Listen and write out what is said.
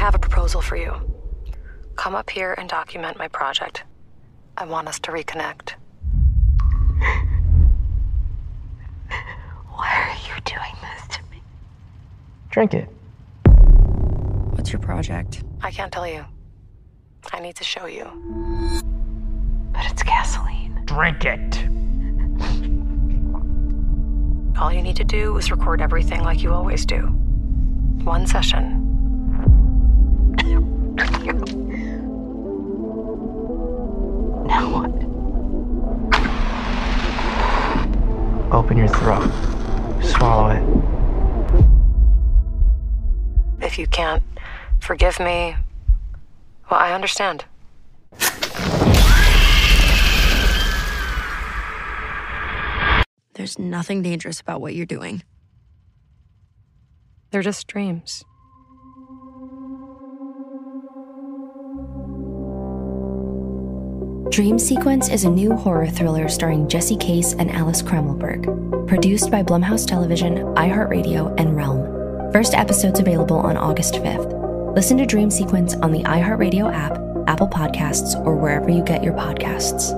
have a proposal for you. Come up here and document my project. I want us to reconnect. Why are you doing this to me? Drink it. What's your project? I can't tell you. I need to show you. But it's gasoline. Drink it. All you need to do is record everything like you always do. One session. Open your throat. Swallow it. If you can't forgive me, well, I understand. There's nothing dangerous about what you're doing. They're just dreams. Dream Sequence is a new horror thriller starring Jessi Case and Alice Kremelberg. Produced by Blumhouse Television, iHeartRadio, and Realm. First episode's available on August 5th. Listen to Dream Sequence on the iHeartRadio app, Apple Podcasts, or wherever you get your podcasts.